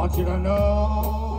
want you to know.